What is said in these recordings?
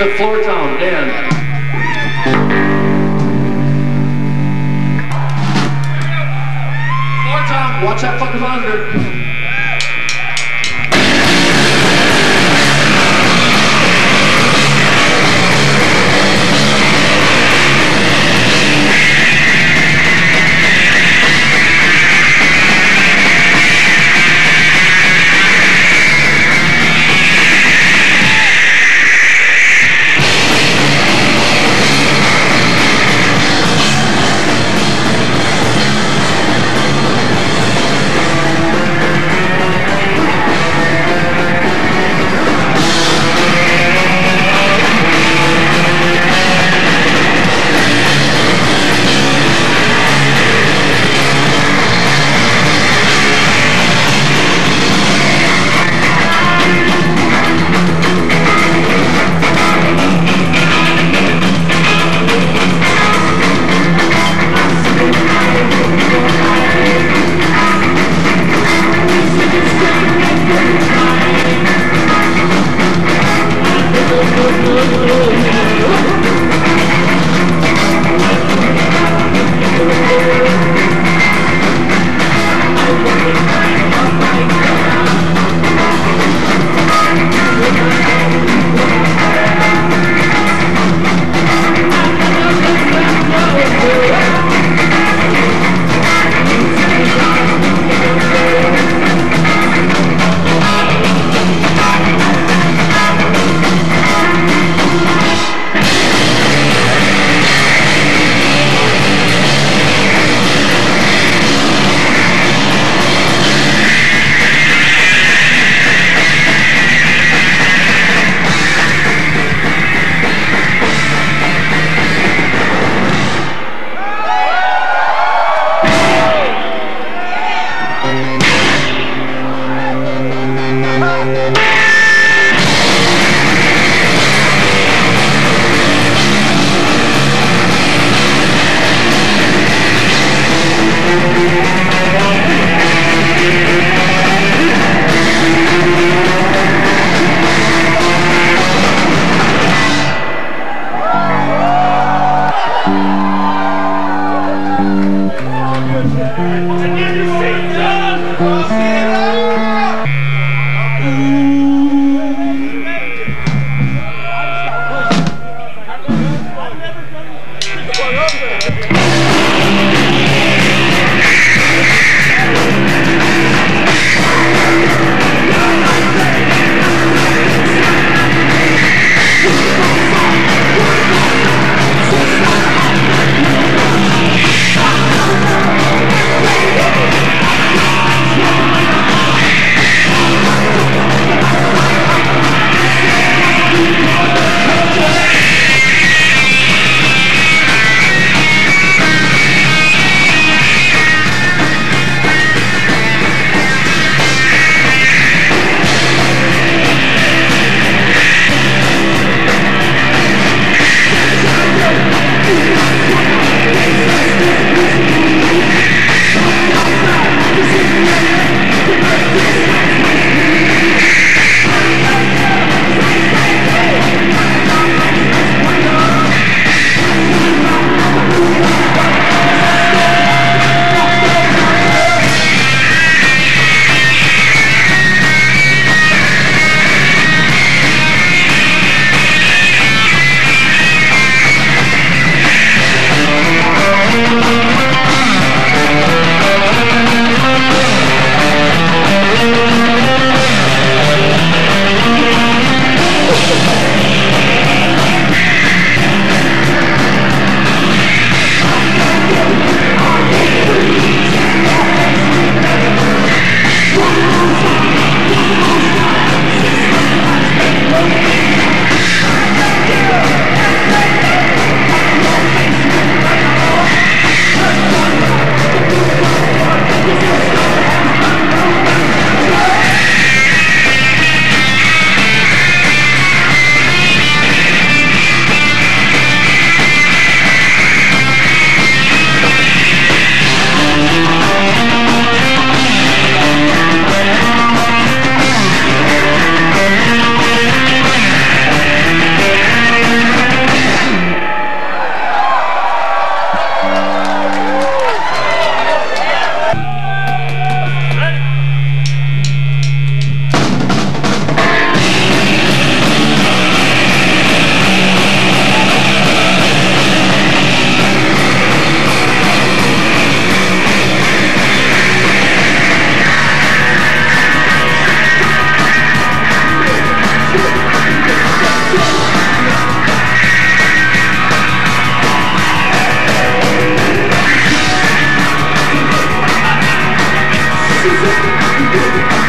to Floor Town, Dan. Watch that fucking monitor. Well, I'm She's just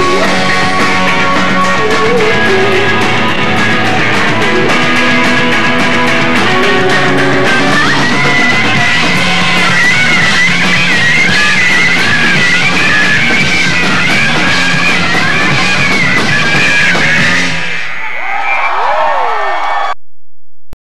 Thank you.